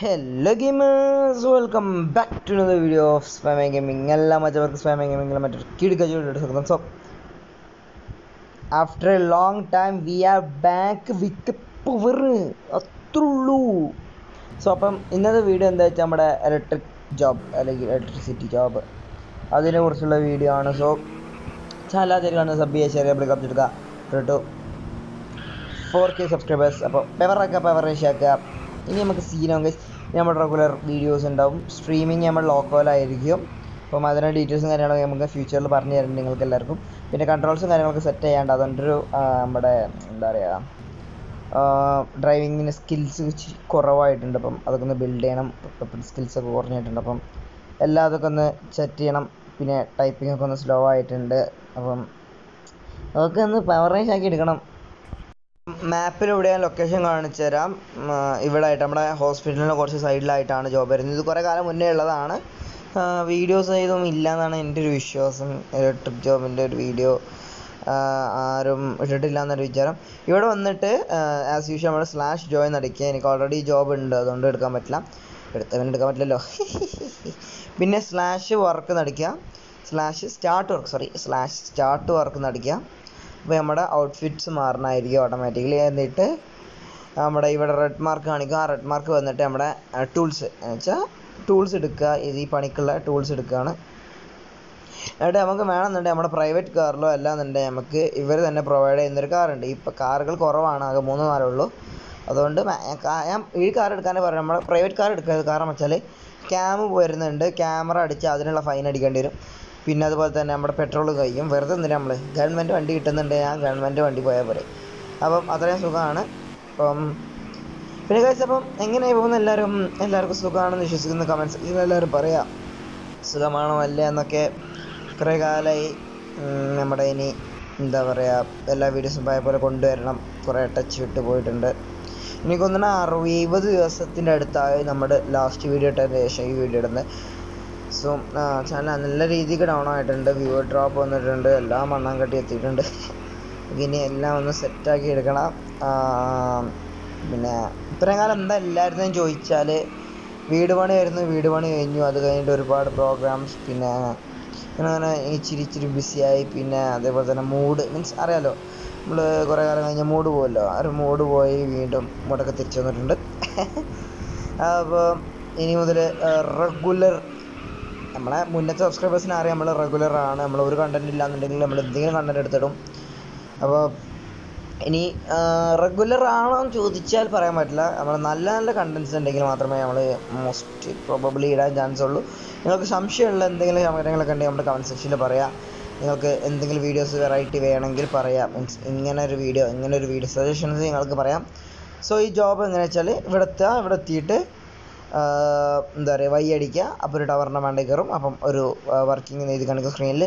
Hello gamers welcome back to another video of Spammy gaming എല്ലാ മറ്റവർക്ക് സ്പാമേ ഗെയിമിംഗിലെ മറ്റൊരു സ്വാഗതം. So after a long time we are back with power അത്രയുള്ളൂ. So അപ്പം ഇന്നത്തെ വീഡിയോ എന്താ വെച്ചാൽ നമ്മുടെ ഇലക്ട്രിക് ജോബ് അല്ലെങ്കിൽ ഇലക്ട്രിസിറ്റി ജോബ് അതിനെ കുറിച്ചുള്ള വീഡിയോ ആണ്. സോ ചാലാതിരിക്കാണ് സബ് ചെയ്യുക ഷെയർ ചെയ്യുക update to four K subscribers അപ്പോൾ പെവറാക്കുക പെവറേഷ് ആക്കുക ഇനി നമുക്ക് സീനോ ഗൈസ് നമ്മുടെ റെഗുലർ വീഡിയോസ് ഉണ്ടാവും. സ്ട്രീമിംഗ് നമ്മൾ ലോക്കോലായിരിക്കും. അപ്പം അതിന്റെ ഡീറ്റെയിൽസും കാര്യങ്ങളൊക്കെ നമുക്ക് ഫ്യൂച്ചറിൽ പറഞ്ഞു തരുന്നുണ്ട് നിങ്ങൾക്ക് എല്ലാവർക്കും. പിന്നെ കൺട്രോൾസും കാര്യങ്ങളൊക്കെ സെറ്റ് ചെയ്യാണ്ട് അതൊരു നമ്മുടെ എന്താ പറയുക ഡ്രൈവിങ്ങിന് സ്കിൽസ് കുറവായിട്ടുണ്ട്. അപ്പം അതൊക്കെ ഒന്ന് ബിൽഡ് ചെയ്യണം. സ്കിൽസ് ഒക്കെ കുറഞ്ഞിട്ടുണ്ട്. അപ്പം എല്ലാം അതൊക്കെ ഒന്ന് സെറ്റ് ചെയ്യണം. പിന്നെ ടൈപ്പിംഗ് ഒക്കെ ഒന്ന് സ്ലോ ആയിട്ടുണ്ട്. അപ്പം അതൊക്കെ ഒന്ന് പവറേജ് ആക്കി എടുക്കണം. മാപ്പിലൂടെ ഞാൻ ലൊക്കേഷൻ കാണിച്ചു തരാം. ഉം, ഇവിടെ ആയിട്ട് നമ്മുടെ ഹോസ്പിറ്റലിന് കുറച്ച് സൈഡിലായിട്ടാണ് ജോബ് വരുന്നത്. ഇത് കുറേ കാലം മുന്നേ ഉള്ളതാണ്. വീഡിയോസ് ഇതൊന്നും ഇല്ല എന്നാണ് എന്റെ ഒരു വിശ്വാസം. ഇലക്ട്രിക് ജോബിന്റെ ഒരു വീഡിയോ ആരും ഇട്ടിട്ടില്ല എന്നൊരു വിചാരം. ഇവിടെ വന്നിട്ട് ആസ് യൂഷ്വൽ നമ്മൾ സ്ലാഷ് ജോയിൻ അടിക്കുക. എനിക്ക് ഓൾറെഡി ജോബ് ഉണ്ട് അതുകൊണ്ട് എടുക്കാൻ പറ്റില്ല. എടുത്തവൻ എടുക്കാൻ പറ്റില്ലല്ലോ. പിന്നെ slash work നടിക്കുക. Slash start work sorry slash start work നടിക്കുക. അപ്പോൾ നമ്മുടെ ഔട്ട്ഫിറ്റ്സ് മാറണമായിരിക്കും ഓട്ടോമാറ്റിക്കലി എന്നിട്ട് നമ്മുടെ ഇവിടെ റെഡ് മാർക്ക് കാണിക്കും. ആ റെഡ് മാർക്ക് വന്നിട്ട് നമ്മുടെ ടൂൾസ് വെച്ചാൽ ടൂൾസ് എടുക്കുക. ഈ പണിക്കുള്ള ടൂൾസ് എടുക്കുകയാണ്. എന്നിട്ട് നമുക്ക് വേണമെന്നുണ്ടെങ്കിൽ നമ്മുടെ പ്രൈവറ്റ് കാറിലോ അല്ലാന്നുണ്ടെങ്കിൽ നമുക്ക് ഇവർ തന്നെ പ്രൊവൈഡ് ചെയ്യുന്നൊരു കാറുണ്ട് ഇപ്പോൾ കാറുകൾ കുറവാണ്. ആകെ മൂന്ന് ഉള്ളൂ. അതുകൊണ്ട് ഞാൻ ഈ കാർ എടുക്കാനേ പറയാം നമ്മുടെ പ്രൈവറ്റ് കാർ എടുക്കരുത് കാരണം വെച്ചാൽ ക്യാമ് വരുന്നുണ്ട്. ക്യാമറ അടിച്ച് അതിനുള്ള ഫൈൻ അടിക്കേണ്ടി വരും. പിന്നെ അതുപോലെ തന്നെ നമ്മുടെ പെട്രോൾ കഴിയും വെറുതെ എന്തിനാ നമ്മൾ ഗവൺമെന്റ് വണ്ടി കിട്ടുന്നുണ്ട് ഞാൻ ഗവൺമെന്റ് വണ്ടി പോയാൽ പോരെ. അപ്പം അത്രയും സുഖമാണ്. അപ്പം പിന്നെ കഴിച്ച അപ്പം എങ്ങനെയായി പോകുന്ന? എല്ലാവരും എല്ലാവർക്കും സുഖമാണെന്ന് വിശ്വസിക്കുന്ന. കമൻസ് എല്ലാവരും പറയാം സുഖമാണോ അല്ലേ എന്നൊക്കെ. കുറേ കാലമായി നമ്മുടെ ഇനി എന്താ പറയുക എല്ലാ വീഡിയോസും പഴയ പോലെ കൊണ്ടുവരണം. കുറേ ടച്ച് വിട്ട് പോയിട്ടുണ്ട്. എനിക്കൊന്നിന് അറുപത് ദിവസത്തിന്റെ അടുത്തായി നമ്മുടെ ലാസ്റ്റ് വീഡിയോ ഇട്ടതിന് ശേഷം ഈ വീഡിയോ ഇടുന്നത് സോ ചാനൽ നല്ല രീതിക്ക് ഡൗൺ ആയിട്ടുണ്ട്. വ്യൂവർ ഡ്രോപ്പ് വന്നിട്ടുണ്ട്. എല്ലാം മണ്ണാൻ കെട്ടി എത്തിയിട്ടുണ്ട്. ഇനി എല്ലാം ഒന്ന് സെറ്റാക്കി എടുക്കണം. പിന്നെ ഇത്രയും കാലം എന്താ ഇല്ലായിരുന്നെന്ന് ചോദിച്ചാൽ വീട് പണി ആയിരുന്നു വീട് പണി കഴിഞ്ഞു. അത് കഴിഞ്ഞിട്ട് ഒരുപാട് പ്രോഗ്രാംസ് പിന്നെ അങ്ങനെ ഇച്ചിരി ഇച്ചിരി ബിസിയായി പിന്നെ അതേപോലെ തന്നെ മൂഡ് മീൻസ് അറിയാലോ നമ്മൾ കുറേ കാലം കഴിഞ്ഞ മൂഡ് പോകുമല്ലോ ആ ഒരു മൂഡ് പോയി വീണ്ടും മൂടൊക്കെ തിരിച്ചു വന്നിട്ടുണ്ട്. അപ്പോൾ ഇനി മുതൽ റെഗുലർ നമ്മളെ മുന്നത്തെ സബ്സ്ക്രൈബേഴ്സിനെ അറിയാം നമ്മൾ റെഗുലർ ആണ് നമ്മൾ ഒരു കണ്ടന്റ് ഇല്ലാന്നുണ്ടെങ്കിൽ നമ്മൾ എന്തെങ്കിലും കണ്ടന്റ് എടുത്തിടും. അപ്പോൾ ഇനി റെഗുലർ ആണോ എന്ന് ചോദിച്ചാൽ പറയാൻ പറ്റില്ല. നമ്മൾ നല്ല നല്ല കണ്ടൻസ് ഉണ്ടെങ്കിൽ മാത്രമേ നമ്മൾ മോസ്റ്റ് പ്രോബബ്ലി ഇടാൻ ചാൻസ് ഉള്ളൂ. നിങ്ങൾക്ക് സംശയമുള്ള എന്തെങ്കിലും കാര്യങ്ങളൊക്കെ ഉണ്ടെങ്കിൽ നമ്മുടെ കമന്റ് സെക്ഷനിൽ പറയാം. നിങ്ങൾക്ക് എന്തെങ്കിലും വീഡിയോസ് വെറൈറ്റി വേണമെങ്കിൽ പറയാം. മീൻസ് ഇങ്ങനെ ഒരു വീഡിയോ ഇങ്ങനെ ഒരു വീഡിയോ സജഷൻസ് നിങ്ങൾക്ക് പറയാം. സോ ഈ ജോബ് എങ്ങനെ വെച്ചാൽ ഇവിടെ എത്തുക ഇവിടെ എത്തിയിട്ട് എന്താ പറയുക വൈ അടിക്കുക അപ്പോൾ ഒരു ടവറിന്റെ മണ്ടയിൽ കയറും. അപ്പം ഒരു വർക്കിംഗ് ഇത് കണക്ക് സ്ക്രീനിൽ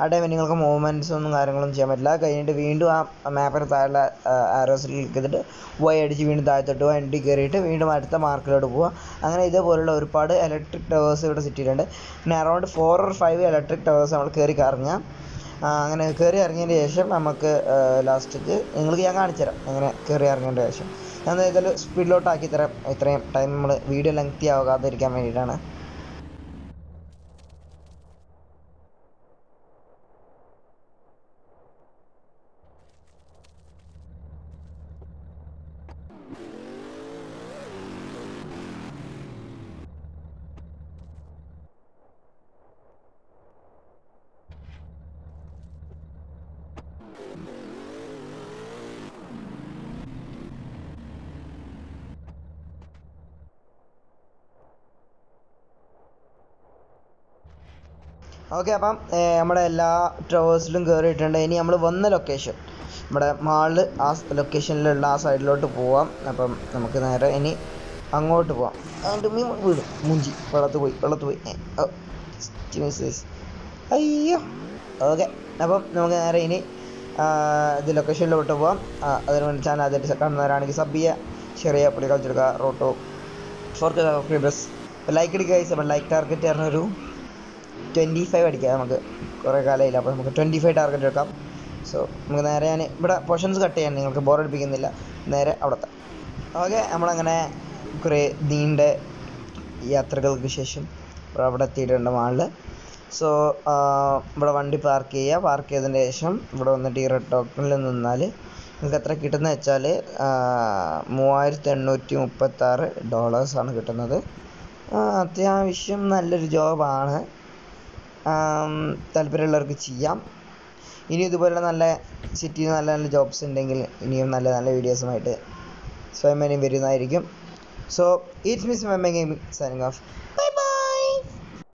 ആ ടൈമിൽ നിങ്ങൾക്ക് മൂവ്മെന്റ്സ് ഒന്നും കാര്യങ്ങളൊന്നും ചെയ്യാൻ പറ്റില്ല. കഴിഞ്ഞിട്ട് വീണ്ടും ആ മാപ്പിന് താഴെ ആരോസിൽ ക്ലിക്ക് ചെയ്തിട്ട് വൈ അടിച്ച് വീണ്ടും താഴത്തോട്ട് എൻട്രി കയറിയിട്ട് വീണ്ടും അടുത്ത മാർക്കിലോട്ട് പോവുക. അങ്ങനെ ഇതേപോലുള്ള ഒരുപാട് ഇലക്ട്രിക് ടവേഴ്സ് ഇവിടെ സിറ്റിയിലുണ്ട് പിന്നെ around four or five electric towers നമ്മൾ കയറി കറങ്ങുക അങ്ങനെ കയറി ഇറങ്ങിയതിന് ശേഷം നമുക്ക് ലാസ്റ്റ്ക്ക് നിങ്ങൾക്ക് ഞാൻ കാണിച്ചു തരാം എങ്ങനെ കയറി ഇറങ്ങേണ്ട ശേഷം ഞാൻ ഇതിൽ സ്പീഡിലോട്ടാക്കി തരാം. ഇത്രയും ടൈം നമ്മൾ വീഡിയോ ലെങ്തി ആകാതിരിക്കാൻ വേണ്ടിയിട്ടാണ്. ഓക്കെ അപ്പം നമ്മുടെ എല്ലാ ടവേഴ്സിലും കയറിയിട്ടുണ്ട് ഇനി നമ്മൾ വന്ന ലൊക്കേഷൻ നമ്മുടെ മാളിൽ ആ ലൊക്കേഷനിലുള്ള ആ സൈഡിലോട്ട് പോവാം. അപ്പം നമുക്ക് നേരെ ഇനി അങ്ങോട്ട് പോവാം. അതിന്റെ മീൻ വീടും മുഞ്ചി. വെള്ളത്ത് പോയി വെള്ളത്ത് പോയി. അയ്യോ. ഓക്കെ അപ്പം നമുക്ക് നേരെ ഇനി ഇത് ലൊക്കേഷനിലോട്ട് പോവാം. അതിന് വേണ്ടി ചാനൽ അതിന്റെ കാണുന്നവരാണെങ്കിൽ സബ് ചെയ്യുക. ഷെയർ ചെയ്യുക പുള്ളി കളിച്ചെടുക്കുക റോട്ടോ ഫോർ ഫ്രീ ബസ് ലൈക്ക് അടിക്കുക. അപ്പം ലൈക്ക് ടാർഗറ്റ് പറഞ്ഞൊരു ട്വന്റി ഫൈവ് അടിക്കാം നമുക്ക്. കുറേ കാലമായില്ല. അപ്പോൾ നമുക്ക് ട്വന്റി ഫൈവ് ടാർഗറ്റ് എടുക്കാം. സോ നമുക്ക് നേരെ ഞാൻ ഇവിടെ പോർഷൻസ് കട്ട് ചെയ്യാൻ നിങ്ങൾക്ക് ബോർ അടിപ്പിക്കുന്നില്ല. നേരെ അവിടുത്തെ. ഓക്കെ നമ്മളങ്ങനെ കുറേ നീണ്ട യാത്രകൾക്ക് ശേഷം അവിടെ എത്തിയിട്ടുണ്ട് മാളിൽ സോ ഇവിടെ വണ്ടി പാർക്ക് ചെയ്യുക. പാർക്ക് ചെയ്തതിന് ശേഷം ഇവിടെ വന്നിട്ട് ഈ റെഡ് ടോക്കണിൽ നിന്നാൽ നിങ്ങൾക്ക് എത്ര കിട്ടുന്നത് വെച്ചാൽ മൂവായിരത്തി എണ്ണൂറ്റി മുപ്പത്താറ് ഡോളേഴ്സാണ് കിട്ടുന്നത്. അത്യാവശ്യം നല്ലൊരു ജോബാണ് താല്പര്യമുള്ളവർക്ക് ചെയ്യാം. ഇനി ഇതുപോലെ നല്ല സിറ്റിയിൽ നല്ല നല്ല ജോബ്സ് ഉണ്ടെങ്കിൽ ഇനിയും നല്ല നല്ല വീഡിയോസുമായിട്ട് സ്വയം ഇനിയും വരുന്നതായിരിക്കും. So it's miss my gaming signing off